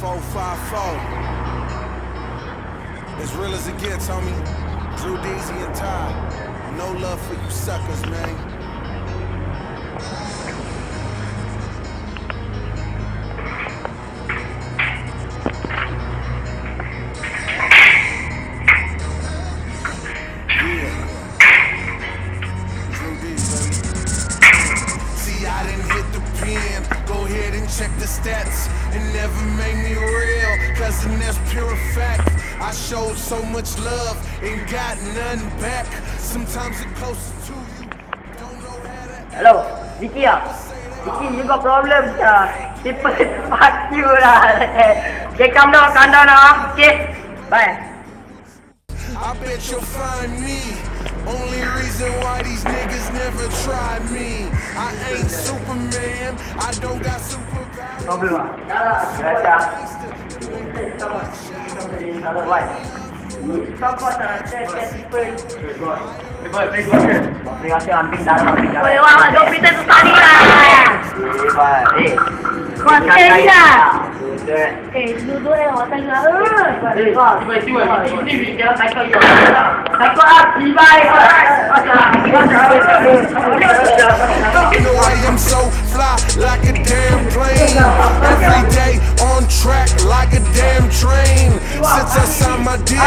454. As real as it gets, homie. Drew Deezy and Ty. No love for you suckers, man. Yeah See I didn't hit the pen go ahead and check the stats. It never made me real, cause and that's pure fact. I showed so much love and got none back. Sometimes it closest to you. Don't know how to Hello, Vicky ah. Vicky, you got problem ah. People fuck you. Okay, come down, come down now. Okay, bye. I bet you'll find me. Only reason why these niggas never try me. I ain't Superman. I don't got superpowers. Problem ah. Baca. Kalau buat. Kau kau tak ada people. Terima kasih anting dalam. Woi, wah, don't pretend to study lah. Eh, kau study lah. Eh, duduk eh, orang tengah. Eh, tiba-tiba ini ni dia tak kau. Tak kau ah, tiba You know I am so fly like a damn plane. Every day on track like a damn train. Since I signed my deal,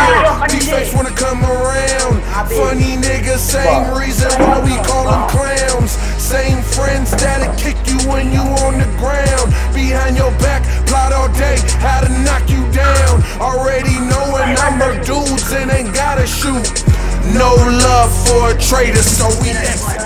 fakes wanna come around. Funny niggas, same reason why we call shoot. No love for a traitor, so we execute.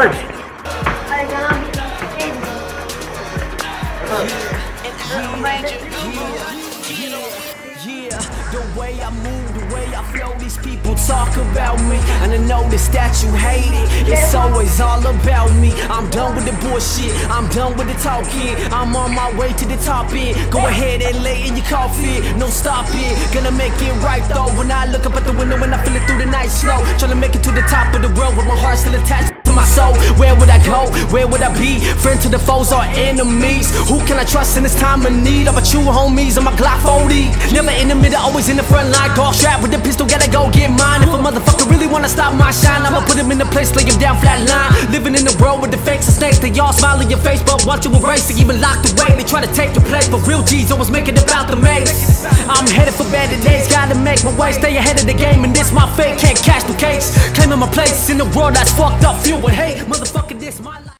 Yeah, the way I move, the way I flow, these people talk about me. And I notice that you hate it. It's always all about me. I'm done with the bullshit. I'm done with the talking. I'm on my way to the top end. Go ahead and lay in your coffin. No stopping. Gonna make it right though. When I look up at the window and I feel it through the night slow. Trying to make it to the top of the world with my heart still attached to my soul. Where would I go? Where would I be? Friend to the foes or enemies? Who can I trust in this time of need? All but true homies on my Glock 40. Never in the middle, always in the front line. Dog strap with the pistol, gotta go get mine. If a motherfucker really wanna stop my shine, I'ma put him in the place, lay him down flat line. Living in the world with the fakes and snakes, they all smile in your face, but once you erase it, even locked away, they try to take your place. But real G's always making it about the mates. I'm headed for better days, gotta make my way, stay ahead of the game, and this my fate, can't catch the case. Claiming my place in the world that's fucked up, filled with hate. Motherfucker, this my life.